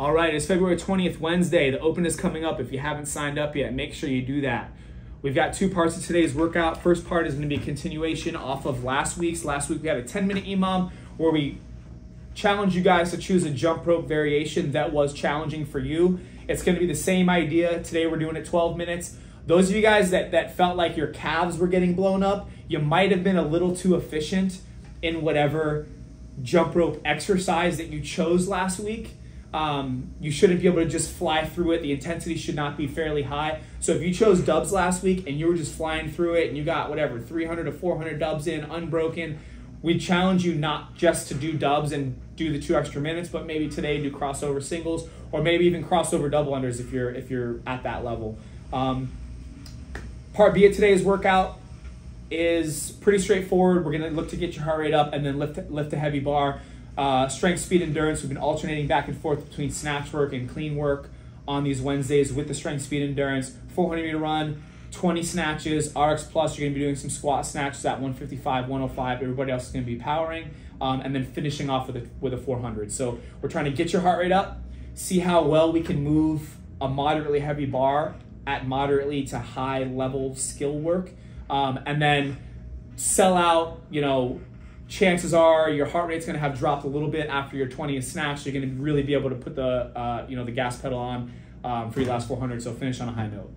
All right, it's February 20th, Wednesday. The open is coming up. If you haven't signed up yet, make sure you do that. We've got two parts of today's workout. First part is going to be a continuation off of last week's. Last week we had a 10 minute EMOM where we challenge you guys to choose a jump rope variation that was challenging for you. It's going to be the same idea. Today we're doing it 12 minutes. Those of you guys that, that felt like your calves were getting blown up, you might have been a little too efficient in whatever jump rope exercise that you chose last week. Um, you shouldn't be able to just fly through it. The intensity should not be fairly high. So if you chose dubs last week and you were just flying through it and you got whatever 300 to 400 dubs in unbroken, we challenge you not just to do dubs and do the two extra minutes, but maybe today do crossover singles or maybe even crossover double unders if you're if you're at that level. Um, part B of today's workout is pretty straightforward. We're gonna look to get your heart rate up and then lift lift a heavy bar. Uh, strength, speed, endurance. We've been alternating back and forth between snatch work and clean work on these Wednesdays with the strength, speed, endurance. 400 meter run, 20 snatches. RX Plus, you're going to be doing some squat snatches at 155, 105. Everybody else is going to be powering. Um, and then finishing off with a, with a 400. So we're trying to get your heart rate up, see how well we can move a moderately heavy bar at moderately to high level skill work. Um, and then sell out, you know, chances are your heart rate's going to have dropped a little bit after your 20th snatch. So You're going to really be able to put the uh, you know the gas pedal on um, for your last 400. So finish on a high note.